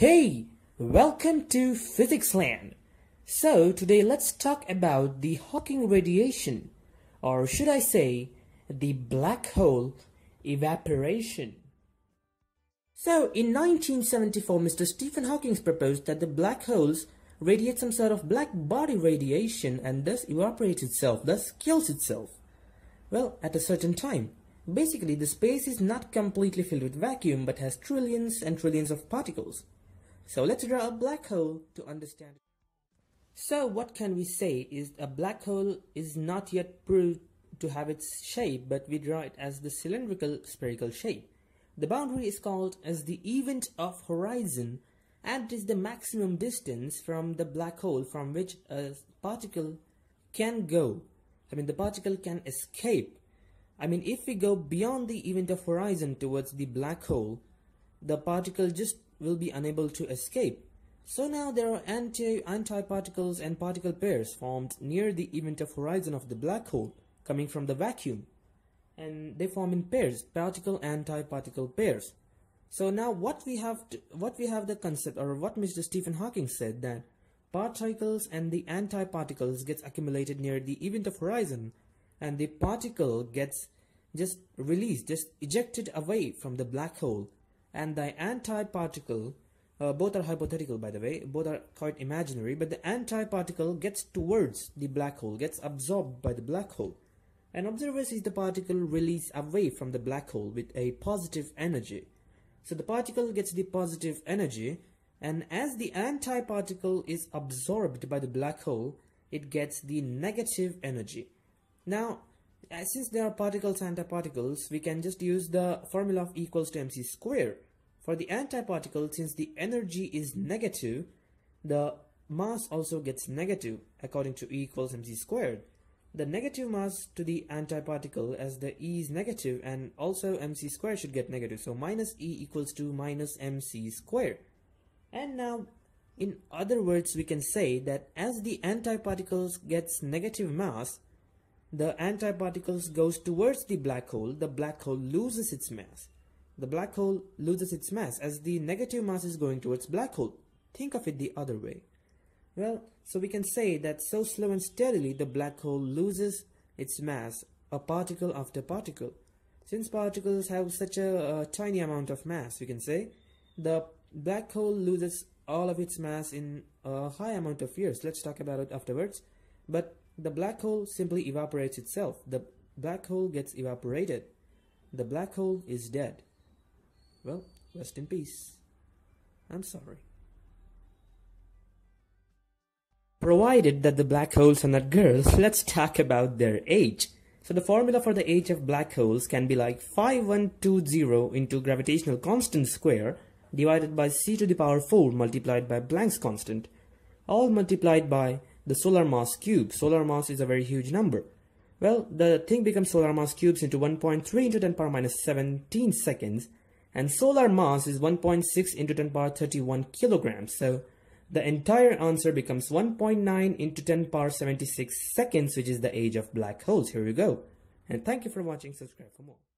Hey, welcome to Physics Land. So today let's talk about the Hawking radiation, or should I say, the black hole evaporation. So in 1974, Mr. Stephen Hawking proposed that the black holes radiate some sort of black body radiation and thus evaporates itself, thus kills itself. Well, at a certain time. Basically, the space is not completely filled with vacuum but has trillions and trillions of particles. So let's draw a black hole to understand. So what can we say is a black hole is not yet proved to have its shape but we draw it as the cylindrical spherical shape. The boundary is called as the event of horizon and it is the maximum distance from the black hole from which a particle can go. I mean the particle can escape. I mean if we go beyond the event of horizon towards the black hole, the particle just will be unable to escape. So now there are anti antiparticles and particle pairs formed near the event of horizon of the black hole coming from the vacuum and they form in pairs particle antiparticle pairs so now what we have to, what we have the concept or what Mr. Stephen Hawking said that particles and the antiparticles gets accumulated near the event of horizon and the particle gets just released just ejected away from the black hole and the antiparticle uh, both are hypothetical by the way both are quite imaginary but the antiparticle gets towards the black hole gets absorbed by the black hole. An observer sees the particle release away from the black hole with a positive energy. So the particle gets the positive energy and as the antiparticle is absorbed by the black hole it gets the negative energy. Now since there are particles and antiparticles we can just use the formula of E equals to mc square for the antiparticle since the energy is negative the mass also gets negative according to E equals mc squared the negative mass to the antiparticle as the E is negative and also mc square should get negative. So minus E equals to minus mc square. And now in other words we can say that as the antiparticles gets negative mass the antiparticles goes towards the black hole the black hole loses its mass the black hole loses its mass as the negative mass is going towards black hole think of it the other way well, so we can say that so slow and steadily the black hole loses its mass, a particle after particle. Since particles have such a, a tiny amount of mass, we can say, the black hole loses all of its mass in a high amount of years. Let's talk about it afterwards. But the black hole simply evaporates itself. The black hole gets evaporated. The black hole is dead. Well, rest in peace. I'm sorry provided that the black holes are not girls, let's talk about their age. So the formula for the age of black holes can be like 5120 into gravitational constant square divided by c to the power 4 multiplied by Planck's constant, all multiplied by the solar mass cube. Solar mass is a very huge number. Well, the thing becomes solar mass cubes into 1.3 into 10 power minus 17 seconds, and solar mass is 1.6 into 10 power 31 kilograms. So the entire answer becomes 1.9 into 10 power 76 seconds, which is the age of black holes. Here we go. And thank you for watching. Subscribe for more.